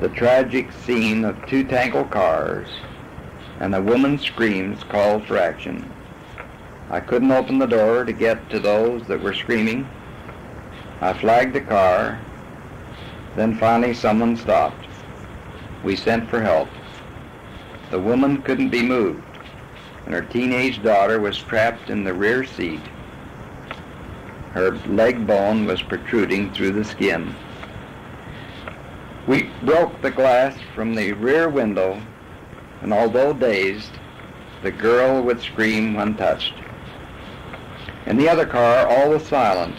the tragic scene of two tangled cars, and a woman's screams called for action. I couldn't open the door to get to those that were screaming. I flagged the car. Then finally someone stopped. We sent for help. The woman couldn't be moved, and her teenage daughter was trapped in the rear seat. Her leg bone was protruding through the skin. We broke the glass from the rear window, and although dazed, the girl would scream when touched. In the other car, all was silent.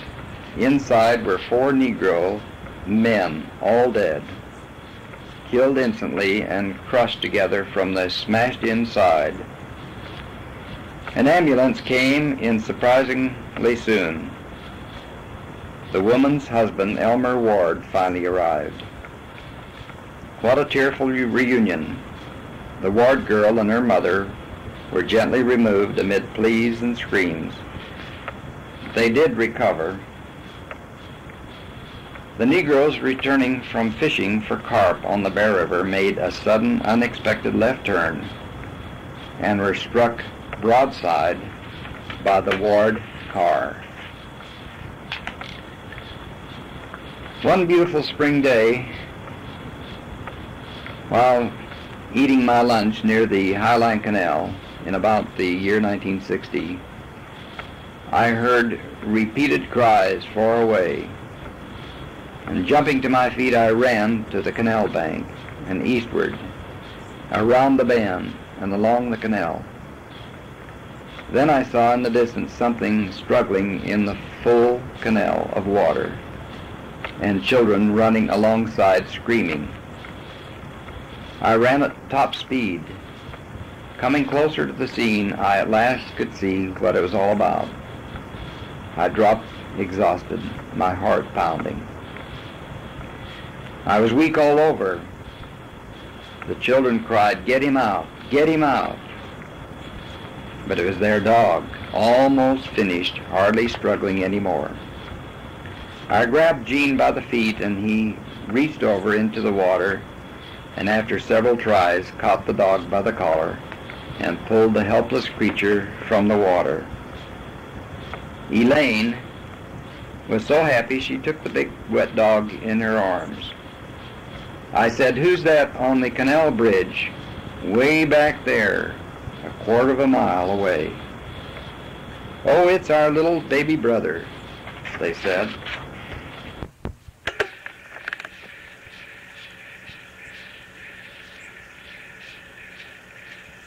Inside were four Negro men, all dead, killed instantly and crushed together from the smashed inside. An ambulance came in surprisingly soon. The woman's husband, Elmer Ward, finally arrived. What a tearful reunion. The Ward girl and her mother were gently removed amid pleas and screams. They did recover. The Negroes returning from fishing for carp on the Bear River made a sudden, unexpected left turn and were struck broadside by the Ward car. One beautiful spring day, while eating my lunch near the Highline Canal in about the year 1960, I heard repeated cries far away. And jumping to my feet, I ran to the canal bank and eastward, around the bend and along the canal. Then I saw in the distance something struggling in the full canal of water, and children running alongside screaming. I ran at top speed. Coming closer to the scene, I at last could see what it was all about. I dropped exhausted, my heart pounding. I was weak all over. The children cried, Get him out! Get him out! But it was their dog, almost finished, hardly struggling anymore. I grabbed Jean by the feet and he reached over into the water and after several tries caught the dog by the collar and pulled the helpless creature from the water. Elaine was so happy she took the big wet dog in her arms. I said, Who's that on the canal bridge? Way back there, a quarter of a mile away. Oh, it's our little baby brother, they said.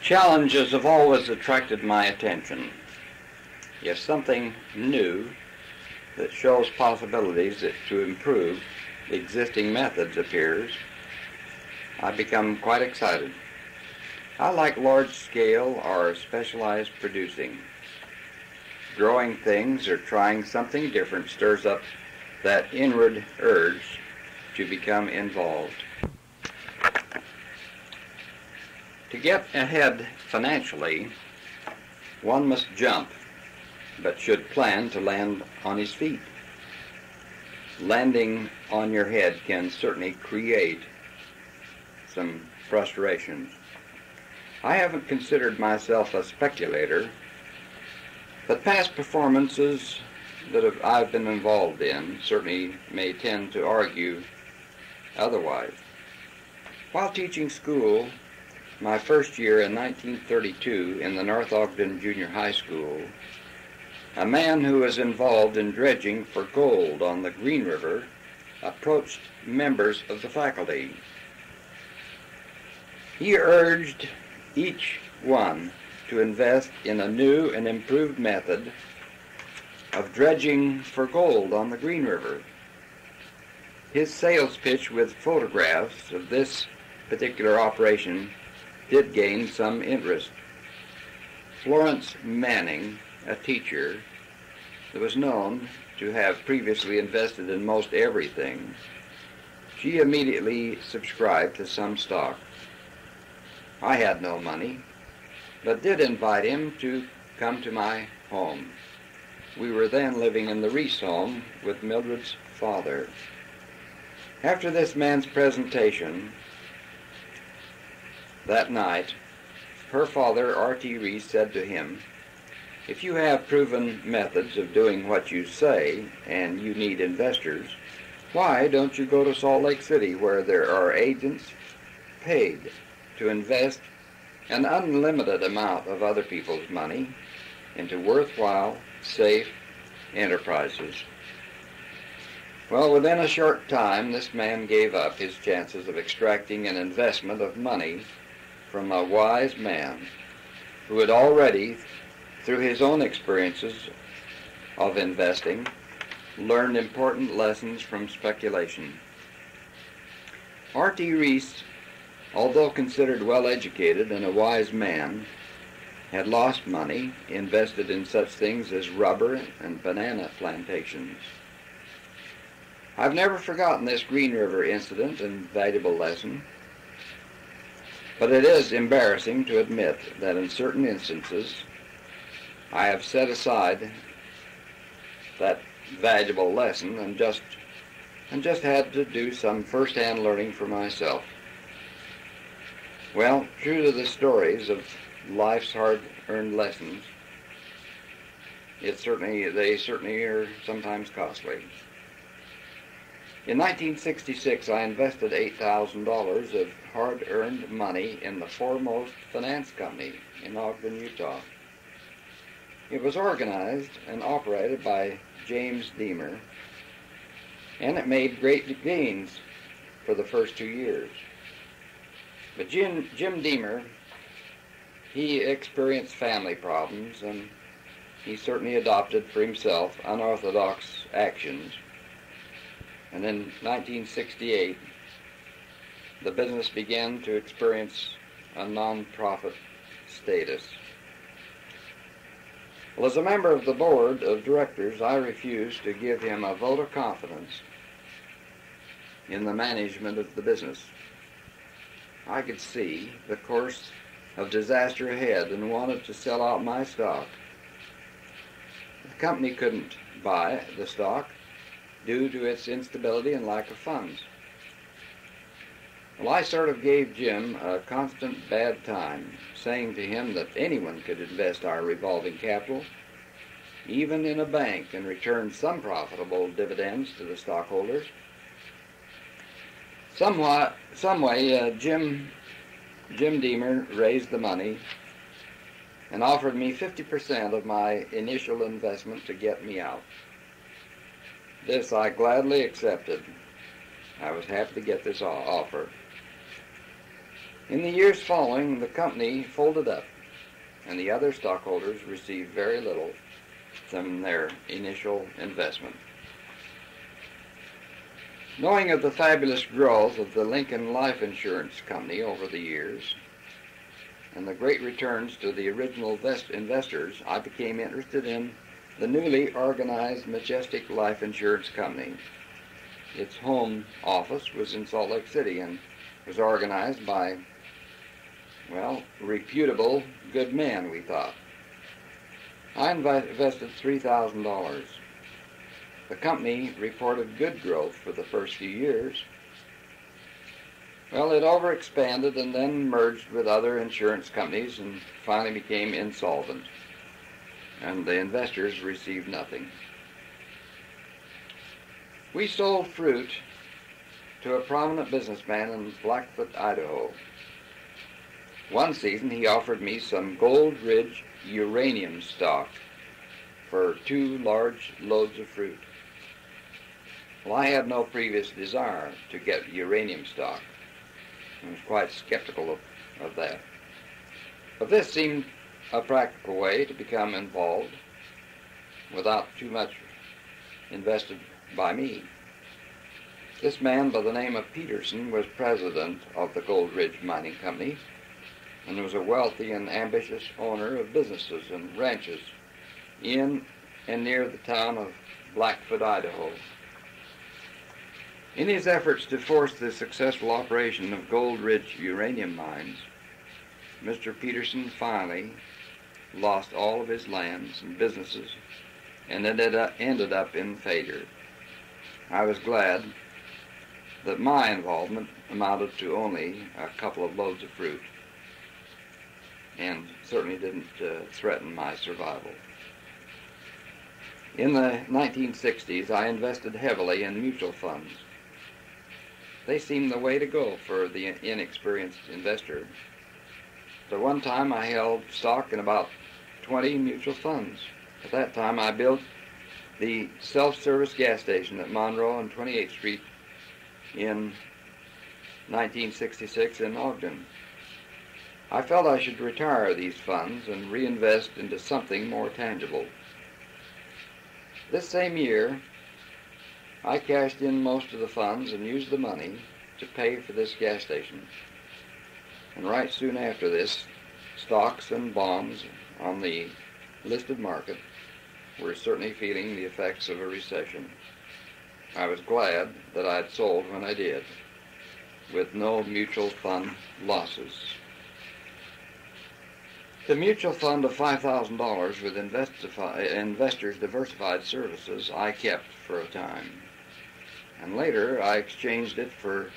Challenges have always attracted my attention. If something new that shows possibilities that to improve existing methods appears, I become quite excited. I like large-scale or specialized producing. Growing things or trying something different stirs up that inward urge to become involved. To get ahead financially, one must jump, but should plan to land on his feet. Landing on your head can certainly create some frustrations. I haven't considered myself a speculator, but past performances that I've been involved in certainly may tend to argue otherwise. While teaching school, my first year in 1932 in the North Ogden Junior High School, a man who was involved in dredging for gold on the Green River approached members of the faculty. He urged each one to invest in a new and improved method of dredging for gold on the Green River. His sales pitch with photographs of this particular operation did gain some interest. Florence Manning, a teacher that was known to have previously invested in most everything, she immediately subscribed to some stock. I had no money, but did invite him to come to my home. We were then living in the Reese home with Mildred's father. After this man's presentation, that night, her father, R.T. Reese, said to him, If you have proven methods of doing what you say and you need investors, why don't you go to Salt Lake City where there are agents paid to invest an unlimited amount of other people's money into worthwhile, safe enterprises? Well, within a short time, this man gave up his chances of extracting an investment of money from a wise man who had already, through his own experiences of investing, learned important lessons from speculation. R.T. Reese, although considered well educated and a wise man, had lost money invested in such things as rubber and banana plantations. I've never forgotten this Green River incident and valuable lesson, but it is embarrassing to admit that in certain instances I have set aside that valuable lesson and just and just had to do some first-hand learning for myself. Well, true to the stories of life's hard-earned lessons, it certainly they certainly are sometimes costly. In 1966, I invested $8,000 of hard-earned money in the foremost finance company in Ogden, Utah. It was organized and operated by James Deemer, and it made great gains for the first two years. But Jim, Jim Deemer, he experienced family problems, and he certainly adopted for himself unorthodox actions and in 1968, the business began to experience a non-profit status. Well, as a member of the board of directors, I refused to give him a vote of confidence in the management of the business. I could see the course of disaster ahead and wanted to sell out my stock. The company couldn't buy the stock due to its instability and lack of funds. Well, I sort of gave Jim a constant bad time, saying to him that anyone could invest our revolving capital, even in a bank, and return some profitable dividends to the stockholders. Somewhat, some way, uh, Jim, Jim Deemer raised the money and offered me 50% of my initial investment to get me out. This I gladly accepted. I was happy to get this offer. In the years following, the company folded up, and the other stockholders received very little from their initial investment. Knowing of the fabulous growth of the Lincoln Life Insurance Company over the years, and the great returns to the original investors, I became interested in the newly organized Majestic Life Insurance Company. Its home office was in Salt Lake City and was organized by, well, reputable good men, we thought. I invested $3,000. The company reported good growth for the first few years. Well, it overexpanded and then merged with other insurance companies and finally became insolvent and the investors received nothing. We sold fruit to a prominent businessman in Blackfoot, Idaho. One season he offered me some Gold Ridge uranium stock for two large loads of fruit. Well, I had no previous desire to get uranium stock. I was quite skeptical of, of that. But this seemed a practical way to become involved without too much invested by me. This man by the name of Peterson was president of the Gold Ridge Mining Company and was a wealthy and ambitious owner of businesses and ranches in and near the town of Blackfoot, Idaho. In his efforts to force the successful operation of Gold Ridge uranium mines, Mr. Peterson finally lost all of his lands and businesses, and ended up, ended up in failure. I was glad that my involvement amounted to only a couple of loads of fruit. and certainly didn't uh, threaten my survival. In the 1960s, I invested heavily in mutual funds. They seemed the way to go for the inexperienced investor. At one time, I held stock in about 20 mutual funds. At that time, I built the self-service gas station at Monroe and 28th Street in 1966 in Ogden. I felt I should retire these funds and reinvest into something more tangible. This same year, I cashed in most of the funds and used the money to pay for this gas station. And right soon after this, stocks and bonds on the listed market were certainly feeling the effects of a recession. I was glad that I had sold when I did, with no mutual fund losses. The mutual fund of $5,000 with Investors Diversified Services I kept for a time. And later I exchanged it for,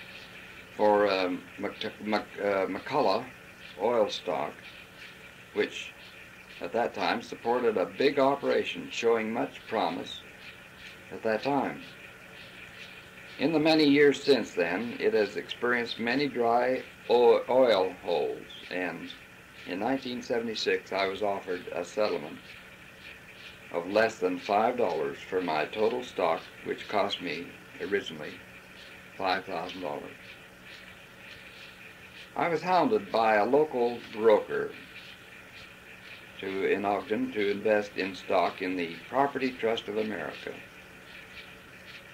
for um, uh, McCulloch oil stock, which at that time supported a big operation showing much promise at that time. In the many years since then, it has experienced many dry oil holes and in 1976, I was offered a settlement of less than $5 for my total stock, which cost me originally $5,000. I was hounded by a local broker to, in Ogden to invest in stock in the Property Trust of America.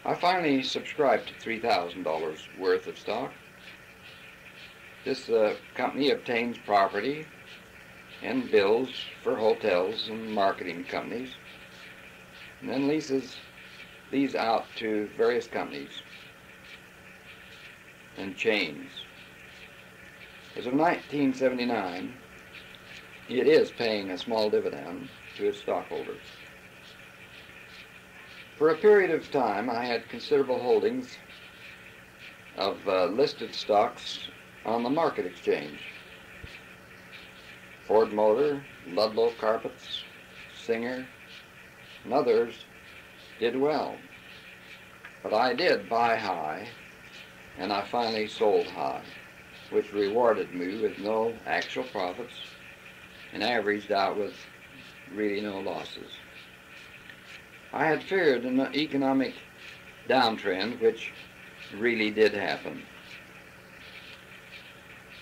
I finally subscribed to $3,000 worth of stock. This uh, company obtains property and bills for hotels and marketing companies, and then leases these out to various companies and chains. As of 1979, it is paying a small dividend to its stockholders. For a period of time, I had considerable holdings of uh, listed stocks on the market exchange. Ford Motor, Ludlow Carpets, Singer, and others did well. But I did buy high, and I finally sold high, which rewarded me with no actual profits and averaged out with really no losses. I had feared an economic downtrend, which really did happen.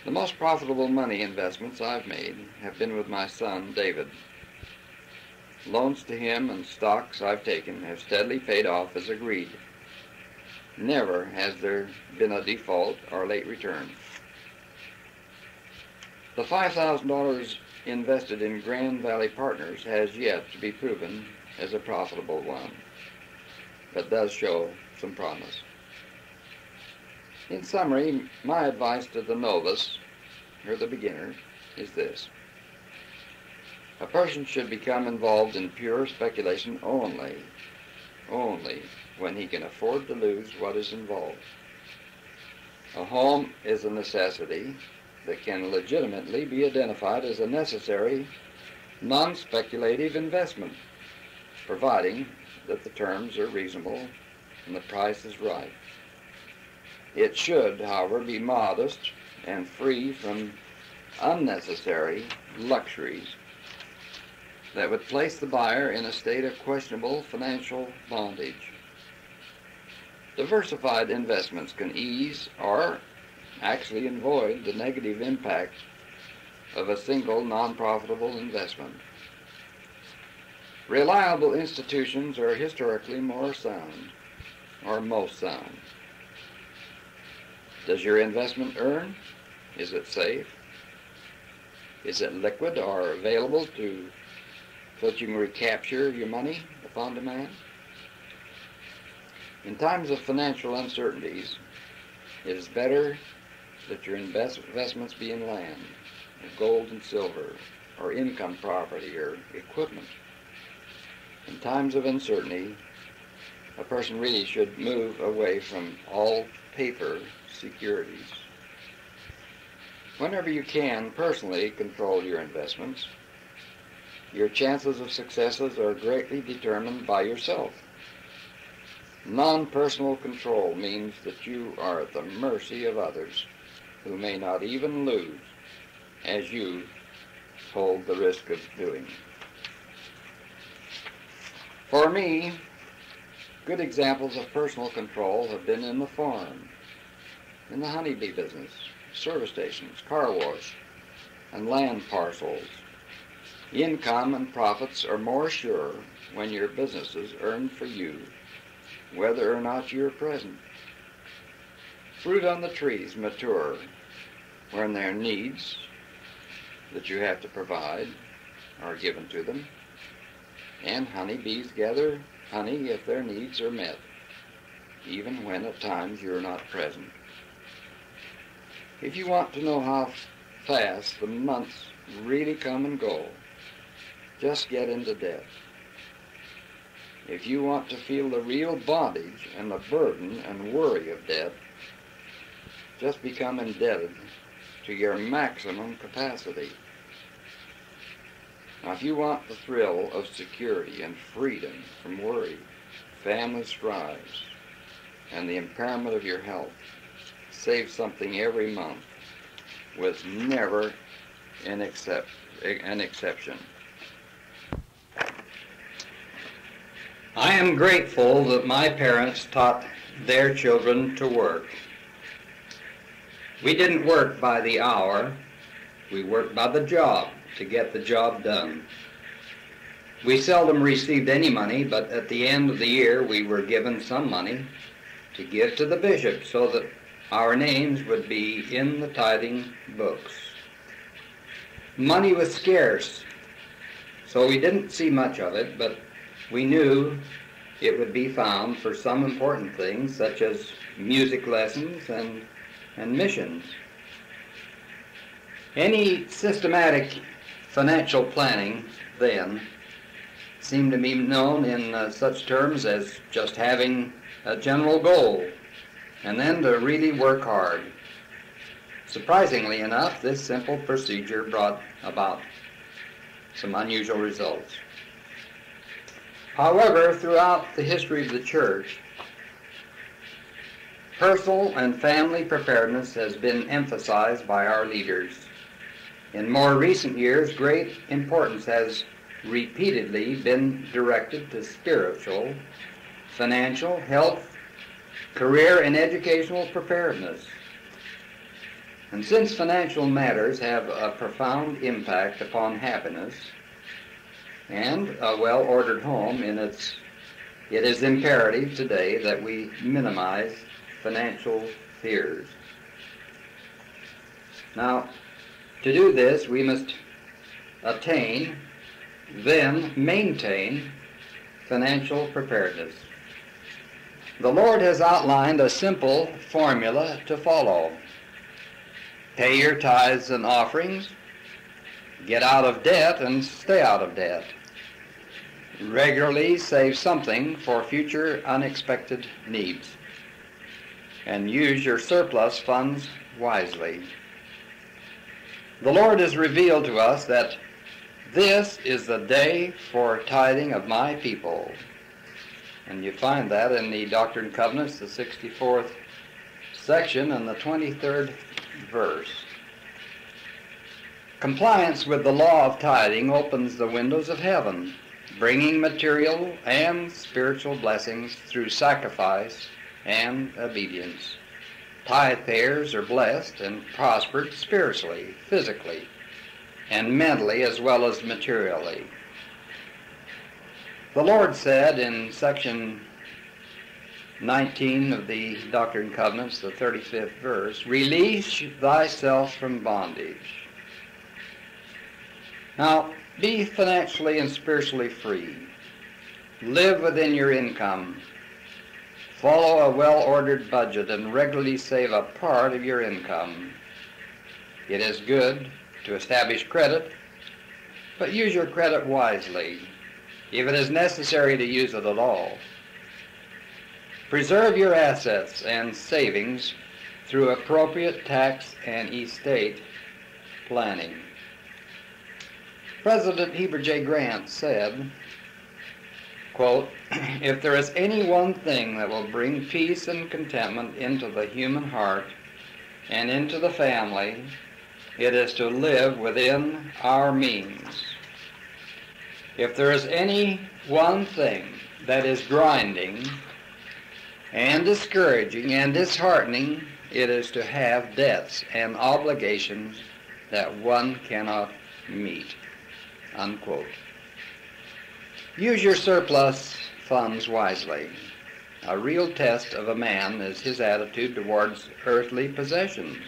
The most profitable money investments I've made have been with my son, David. Loans to him and stocks I've taken have steadily paid off as agreed. Never has there been a default or late return. The $5,000 invested in Grand Valley Partners has yet to be proven as a profitable one, but does show some promise. In summary, my advice to the novice, or the beginner, is this. A person should become involved in pure speculation only, only when he can afford to lose what is involved. A home is a necessity that can legitimately be identified as a necessary, non-speculative investment, providing that the terms are reasonable and the price is right. It should, however, be modest and free from unnecessary luxuries that would place the buyer in a state of questionable financial bondage. Diversified investments can ease or actually avoid the negative impact of a single non-profitable investment. Reliable institutions are historically more sound, or most sound. Does your investment earn? Is it safe? Is it liquid or available to so that you can recapture your money upon demand? In times of financial uncertainties, it is better that your invest investments be in land, or gold and silver, or income property, or equipment. In times of uncertainty, a person really should move away from all paper securities. Whenever you can personally control your investments, your chances of successes are greatly determined by yourself. Non-personal control means that you are at the mercy of others who may not even lose as you hold the risk of doing. For me, good examples of personal control have been in the farm, in the honeybee business, service stations, car wash, and land parcels. Income and profits are more sure when your businesses earn for you, whether or not you're present. Fruit on the trees mature when their needs that you have to provide are given to them, and honeybees gather honey if their needs are met, even when at times you're not present. If you want to know how fast the months really come and go, just get into debt. If you want to feel the real bondage and the burden and worry of debt, just become indebted to your maximum capacity. Now, if you want the thrill of security and freedom from worry, family strives, and the impairment of your health, save something every month with never an, except, an exception. I am grateful that my parents taught their children to work. We didn't work by the hour, we worked by the job to get the job done. We seldom received any money, but at the end of the year we were given some money to give to the bishop so that our names would be in the tithing books. Money was scarce, so we didn't see much of it, but we knew it would be found for some important things such as music lessons and, and missions. Any systematic financial planning then seemed to be known in uh, such terms as just having a general goal and then to really work hard. Surprisingly enough, this simple procedure brought about some unusual results. However, throughout the history of the church, personal and family preparedness has been emphasized by our leaders. In more recent years, great importance has repeatedly been directed to spiritual, financial, health, career, and educational preparedness. And since financial matters have a profound impact upon happiness and a well-ordered home in its it is imperative today that we minimize financial fears. Now, to do this, we must attain, then maintain financial preparedness. The Lord has outlined a simple formula to follow. Pay your tithes and offerings, get out of debt and stay out of debt. Regularly save something for future unexpected needs. And use your surplus funds wisely the Lord has revealed to us that this is the day for tithing of my people. And you find that in the Doctrine and Covenants, the 64th section and the 23rd verse. Compliance with the law of tithing opens the windows of heaven, bringing material and spiritual blessings through sacrifice and obedience. Tithe payers are blessed and prospered spiritually, physically, and mentally as well as materially. The Lord said in section 19 of the Doctrine and Covenants, the 35th verse, release thyself from bondage. Now, be financially and spiritually free. Live within your income Follow a well-ordered budget and regularly save a part of your income. It is good to establish credit, but use your credit wisely, if it is necessary to use it at all. Preserve your assets and savings through appropriate tax and estate planning. President Heber J. Grant said, quote, If there is any one thing that will bring peace and contentment into the human heart and into the family, it is to live within our means. If there is any one thing that is grinding and discouraging and disheartening, it is to have debts and obligations that one cannot meet. Unquote. Use your surplus funds wisely. A real test of a man is his attitude towards earthly possessions.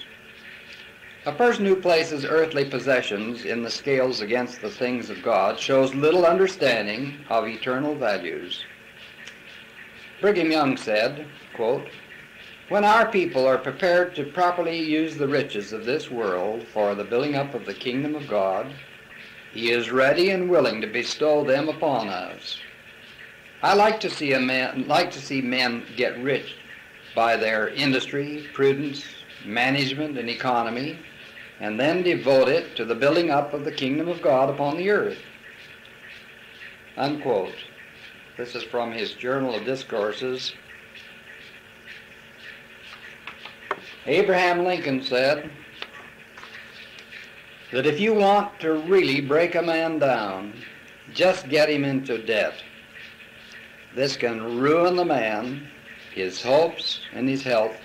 A person who places earthly possessions in the scales against the things of God shows little understanding of eternal values. Brigham Young said, quote, When our people are prepared to properly use the riches of this world for the building up of the kingdom of God, he is ready and willing to bestow them upon us. I like to see a man like to see men get rich by their industry, prudence, management, and economy, and then devote it to the building up of the kingdom of God upon the earth. Unquote. This is from his Journal of Discourses. Abraham Lincoln said, that if you want to really break a man down, just get him into debt. This can ruin the man, his hopes, and his health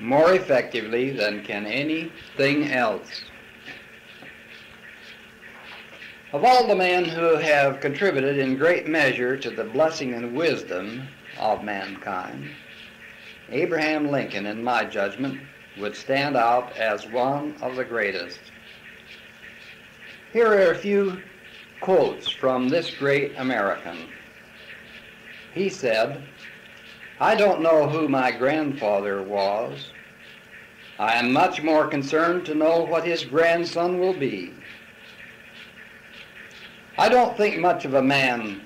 more effectively than can anything else. Of all the men who have contributed in great measure to the blessing and wisdom of mankind, Abraham Lincoln, in my judgment, would stand out as one of the greatest. Here are a few quotes from this great American. He said, I don't know who my grandfather was. I am much more concerned to know what his grandson will be. I don't think much of a man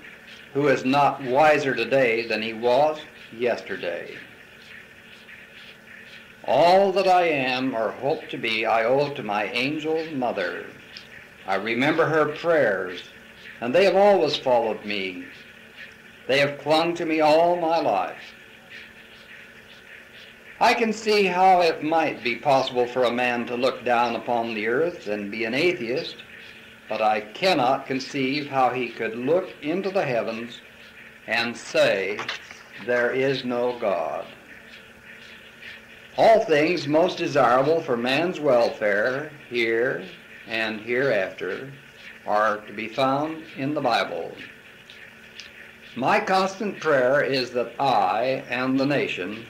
who is not wiser today than he was yesterday. All that I am or hope to be I owe to my angel mother. I remember her prayers, and they have always followed me. They have clung to me all my life. I can see how it might be possible for a man to look down upon the earth and be an atheist, but I cannot conceive how he could look into the heavens and say, There is no God. All things most desirable for man's welfare here and hereafter are to be found in the Bible. My constant prayer is that I and the nation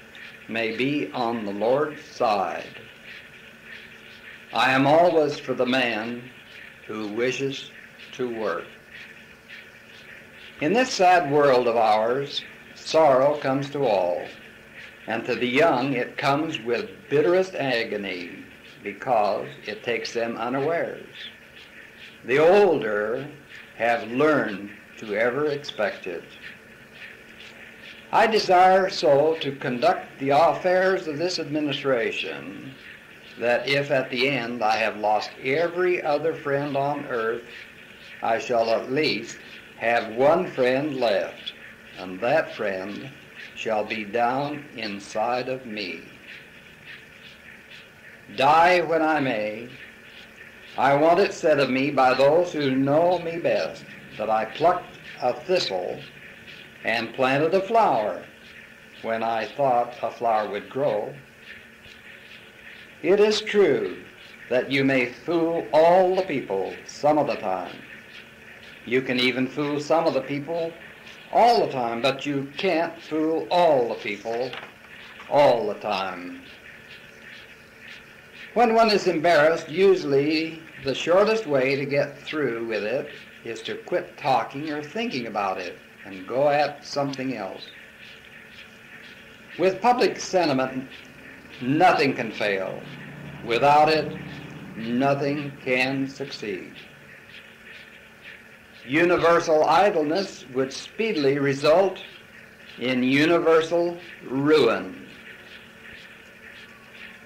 may be on the Lord's side. I am always for the man who wishes to work. In this sad world of ours, sorrow comes to all, and to the young it comes with bitterest agony because it takes them unawares. The older have learned to ever expect it. I desire so to conduct the affairs of this administration that if at the end I have lost every other friend on earth, I shall at least have one friend left, and that friend shall be down inside of me die when I may, I want it said of me by those who know me best that I plucked a thistle and planted a flower when I thought a flower would grow. It is true that you may fool all the people some of the time. You can even fool some of the people all the time, but you can't fool all the people all the time. When one is embarrassed, usually the shortest way to get through with it is to quit talking or thinking about it and go at something else. With public sentiment, nothing can fail. Without it, nothing can succeed. Universal idleness would speedily result in universal ruin.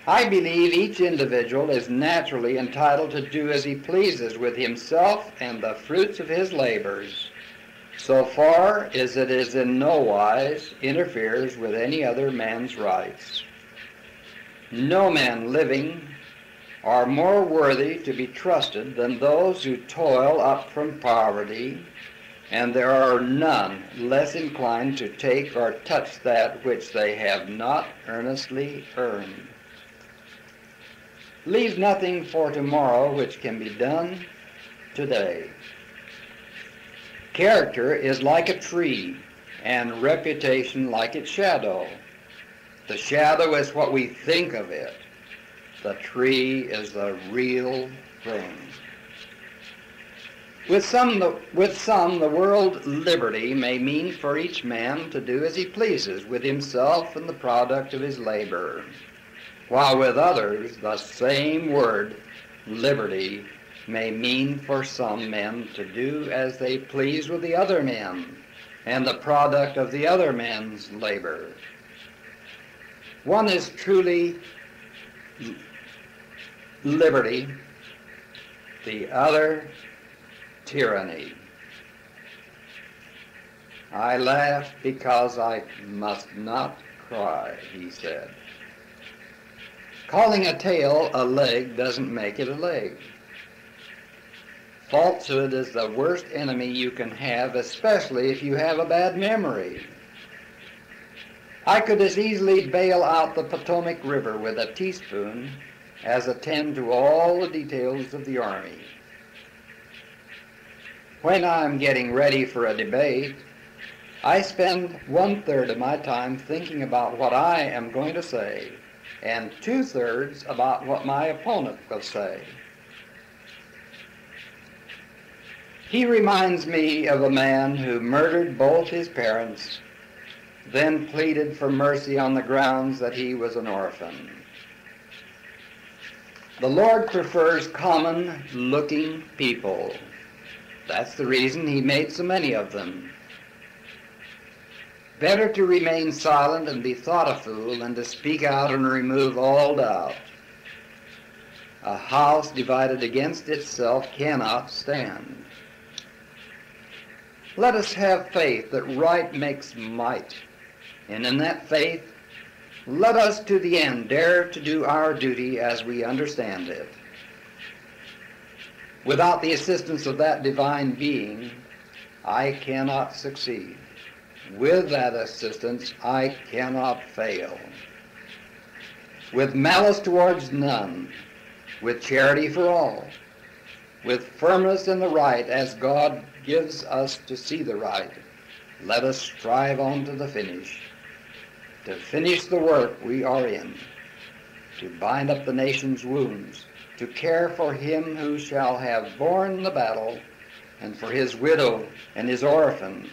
I believe each individual is naturally entitled to do as he pleases with himself and the fruits of his labors, so far as it is in no wise interferes with any other man's rights. No man living are more worthy to be trusted than those who toil up from poverty, and there are none less inclined to take or touch that which they have not earnestly earned. Leave nothing for tomorrow which can be done today. Character is like a tree, and reputation like its shadow. The shadow is what we think of it. The tree is the real thing. With some, the, with some, the word liberty may mean for each man to do as he pleases with himself and the product of his labor while with others the same word, liberty, may mean for some men to do as they please with the other men and the product of the other men's labor. One is truly liberty, the other tyranny. I laugh because I must not cry, he said. Calling a tail a leg doesn't make it a leg. Falsehood is the worst enemy you can have, especially if you have a bad memory. I could as easily bail out the Potomac River with a teaspoon as attend to all the details of the Army. When I'm getting ready for a debate, I spend one third of my time thinking about what I am going to say and two thirds about what my opponent will say. He reminds me of a man who murdered both his parents, then pleaded for mercy on the grounds that he was an orphan. The Lord prefers common looking people. That's the reason he made so many of them. Better to remain silent and be thought a fool than to speak out and remove all doubt. A house divided against itself cannot stand. Let us have faith that right makes might, and in that faith, let us to the end dare to do our duty as we understand it. Without the assistance of that divine being, I cannot succeed. With that assistance, I cannot fail. With malice towards none, with charity for all, with firmness in the right as God gives us to see the right, let us strive on to the finish, to finish the work we are in, to bind up the nation's wounds, to care for him who shall have borne the battle, and for his widow and his orphan,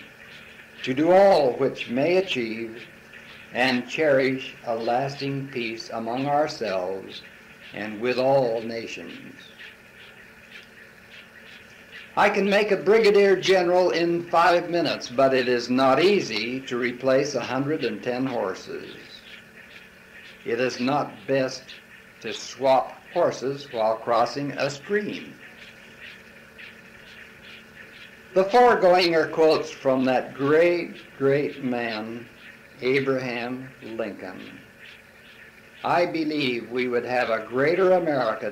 to do all which may achieve and cherish a lasting peace among ourselves and with all nations. I can make a brigadier general in five minutes, but it is not easy to replace a 110 horses. It is not best to swap horses while crossing a stream. The foregoing are quotes from that great, great man, Abraham Lincoln. I believe we would have a greater America